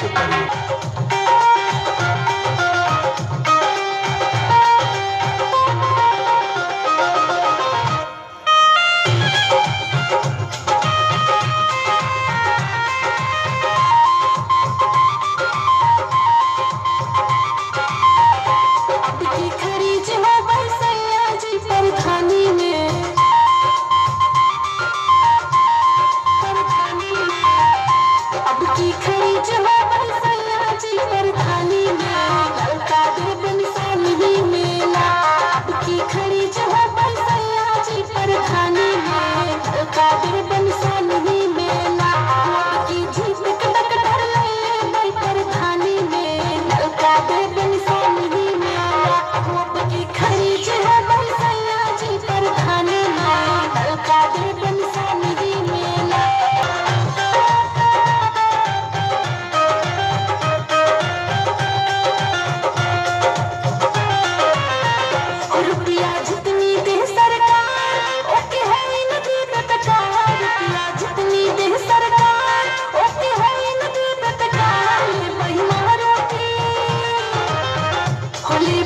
就在离 वाली